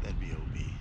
That'd be OB.